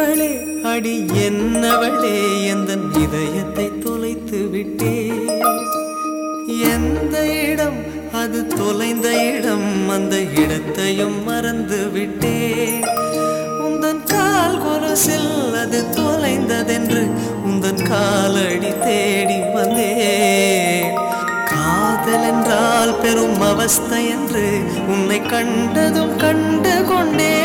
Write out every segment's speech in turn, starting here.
என்னவளே அடி என்னவளே எந்த இதயத்தை தொலைத்து விட்டே எந்த இடம் அது தொலைந்த இடம் அந்த இடத்தையும் மறந்து விட்டே உந்தன் கால் கொலுசில் அது தொலைந்ததென்று உந்தன் காலடி தேடி வந்தேன். காதல் என்றால் பெரும் அவஸ்தை என்று உன்னை கண்டதும் கண்டு கொண்டேன்.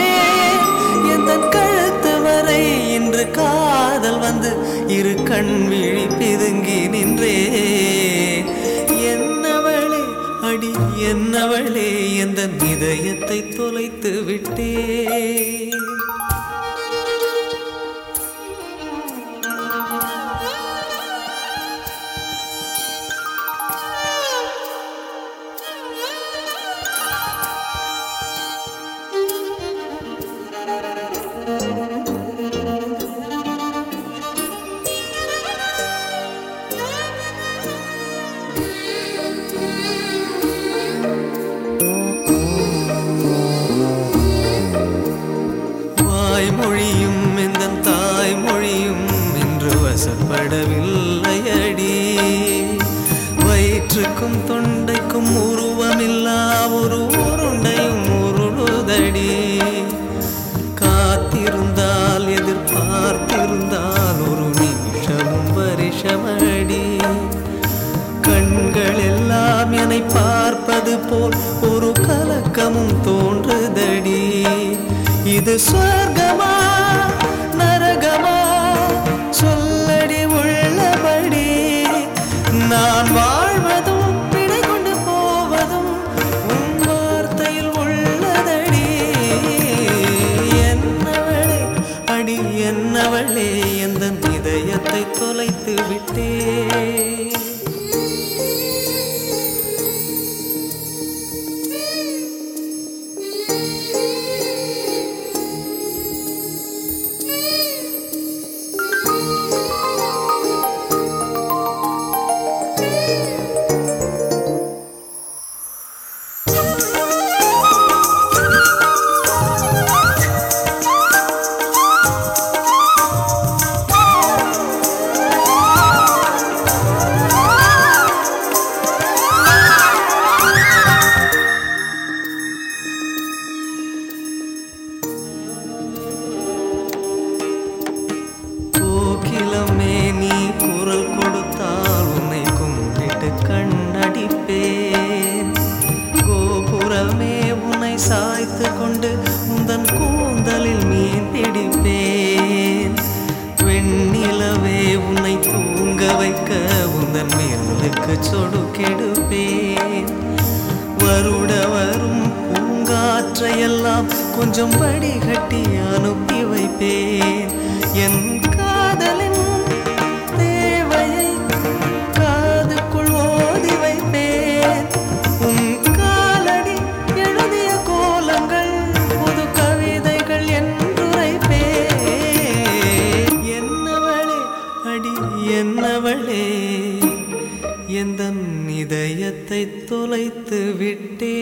தொலைத்து விட்டே கண்கள் எல்லாம் என்னை பார்ப்பது போல் ஒரு கலக்கமும் தோன்றுதடி. இது சொர்க்கமா நரகமா? சொல்லடி உள்ளபடி. நான் வாழ்வதும் விடை கொண்டு போவதும் உன் வார்த்தையில் உள்ளதடி. என்னவளே அடி என்னவளே எந்த இதயத்தை தொலைத்து விட்டே. சாய்த்து கொண்டு உந்தன் கூந்தலில் மீன் பிடிப்பேன். வெண்ணிலவே உன்னை தூங்க வைக்க உந்தன் மேலுக்கு சொடுக்கெடுப்பேன் வருட வரும் பூங்காற்றையெல்லாம் கொஞ்சம் வடிகட்டி அனுப்பி வைப்பேன். என் காதலின் எந்த இதயத்தை தொலைத்து விட்டே